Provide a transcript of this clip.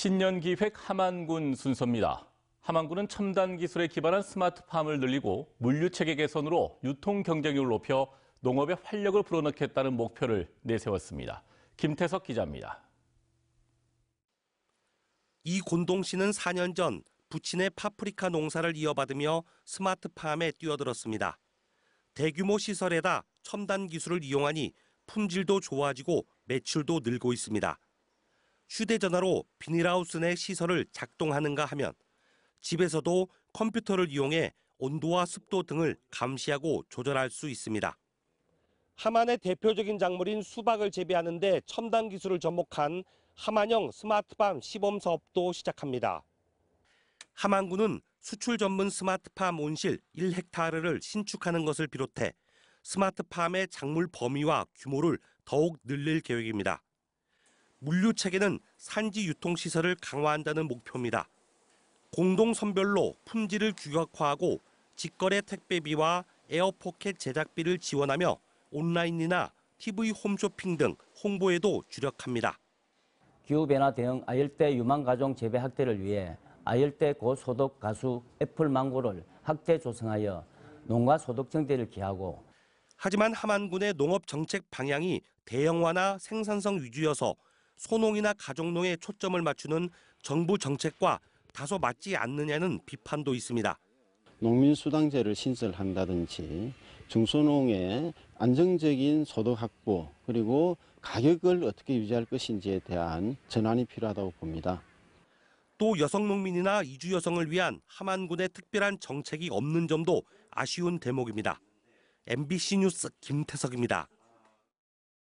신년 기획 함안군 순서입니다. 함안군은 첨단 기술에 기반한 스마트팜을 늘리고 물류 체계 개선으로 유통 경쟁력을 높여 농업에 활력을 불어넣겠다는 목표를 내세웠습니다. 김태석 기자입니다. 이곤동 씨는 4년 전 부친의 파프리카 농사를 이어받으며 스마트팜에 뛰어들었습니다. 대규모 시설에다 첨단 기술을 이용하니 품질도 좋아지고 매출도 늘고 있습니다. 휴대전화로 비닐하우스 내 시설을 작동하는가 하면 집에서도 컴퓨터를 이용해 온도와 습도 등을 감시하고 조절할 수 있습니다. 하만의 대표적인 작물인 수박을 재배하는 데 첨단 기술을 접목한 하만형 스마트팜 시범 사업도 시작합니다. 하만군은 수출 전문 스마트팜 온실 1헥타르를 신축하는 것을 비롯해 스마트팜의 작물 범위와 규모를 더욱 늘릴 계획입니다. 물류 체계는 산지 유통 시설을 강화한다는 목표입니다. 공동 선별로 품질을 규격화하고 직거래 택배비와 에어포켓 제작비를 지원하며 온라인이나 TV 홈쇼핑 등 홍보에도 주력합니다. 기후변화 대응 아열대 유망가종 재배 확대를 위해 아열대 고소득 가수 애플망고를 확대 조성하여 농가 소득 증대를 기하고 하지만 함안군의 농업 정책 방향이 대형화나 생산성 위주여서 소농이나 가족농에 초점을 맞추는 정부 정책과 다소 맞지 않느냐는 비판도 있습니다. 농민수당제를 신설한다든지 중소농의 안정적인 소득 확보 그리고 가격을 어떻게 유지할 것인지에 대한 전환이 필요하다고 봅니다. 또 여성 농민이나 이주 여성을 위한 함안군의 특별한 정책이 없는 점도 아쉬운 대목입니다. MBC 뉴스 김태석입니다.